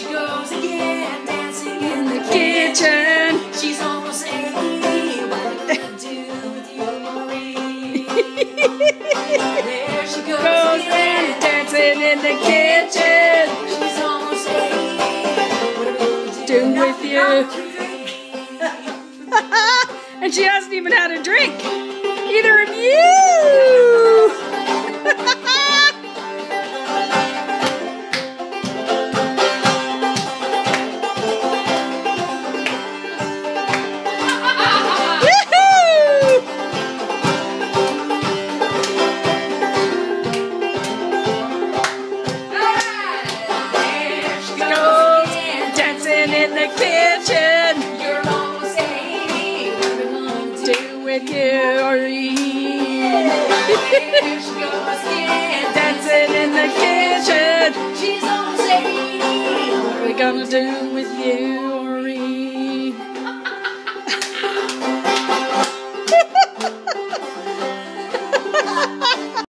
she goes again, dancing in the kitchen. She's almost 80. What am I gonna do with you, Marie? there she goes, goes again, dancing in the kitchen. She's almost 80. What am I gonna do, do with you? and she hasn't even had a drink. Either of you. Do? With again. dancing in the kitchen. She's almost 80. What are we gonna do with you